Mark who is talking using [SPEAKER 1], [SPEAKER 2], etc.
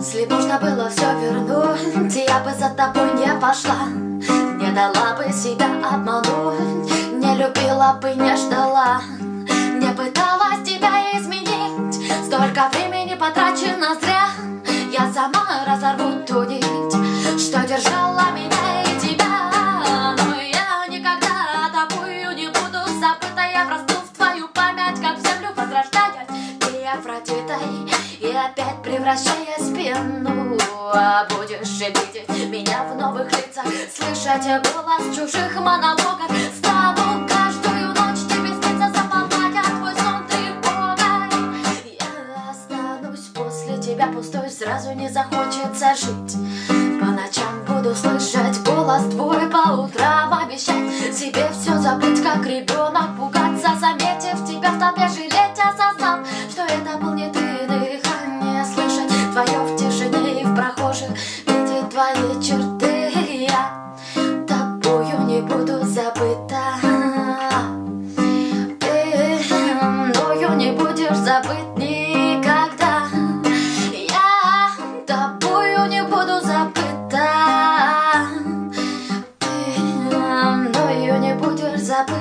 [SPEAKER 1] Если нужно было все вернуть, я бы за тобой не пошла. Не дала бы себя обмануть, не любила бы, не ждала. Не пыталась тебя изменить, столько времени потрачено зря. Я сама разорву ту нить, что держала меня и тебя. Но я никогда тобою не буду забыта, я врасту в твою память, как землю возрождаясь, и Афродитой и опять превращая спину. А будешь видеть меня в новых лицах Слышать голос чужих монологов. Стану каждую ночь тебе снится заполняя твой сон тревогой Я останусь после тебя пустой Сразу не захочется жить. По ночам буду слышать голос твой По утрам обещать. Себе все забыть, как ребенок прохожих Видит твои черты? Я тобою не буду забыта. Ты мною не будешь забыт никогда. Я тобою не буду забыта. Ты мною не будешь забыта